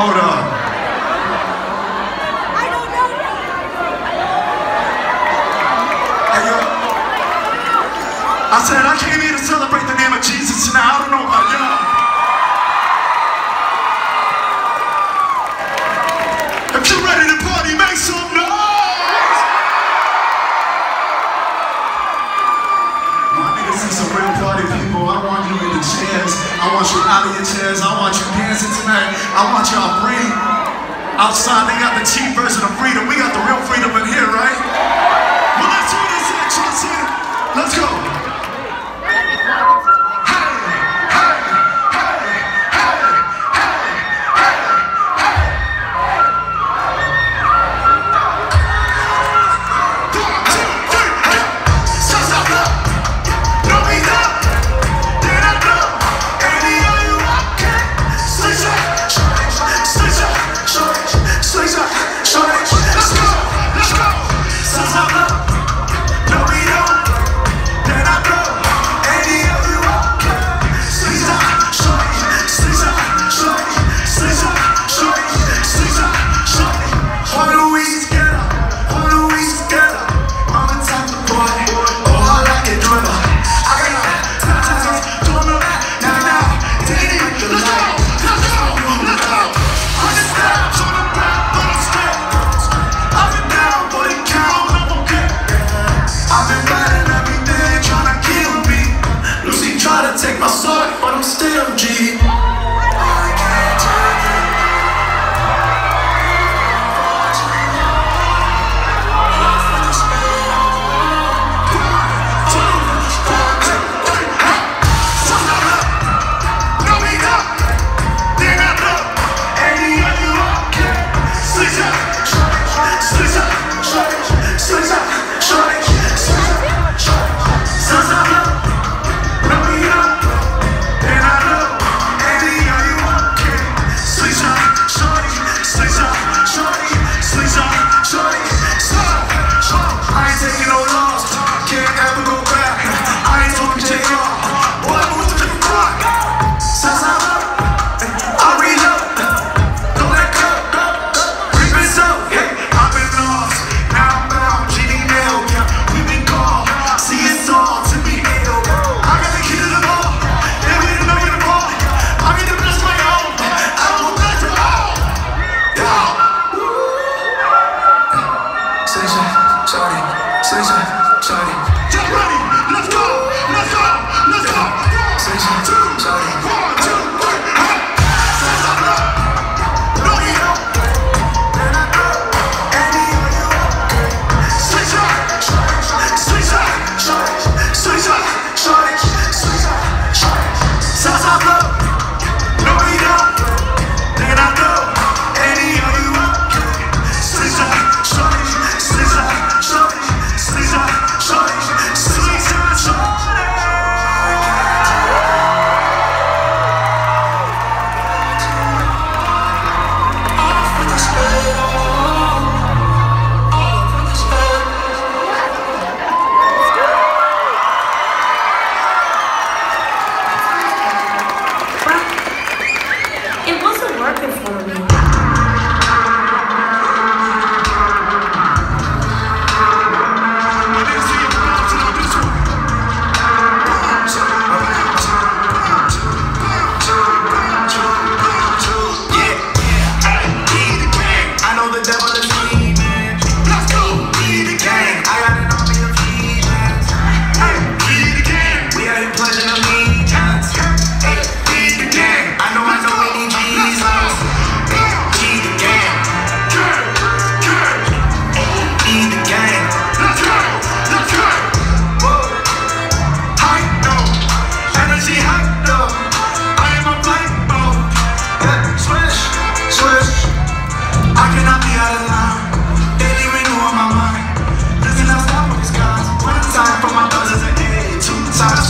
Hold on. I don't know. I said I came here to celebrate the name of Jesus, and I don't know about y'all. signing up. Sometimes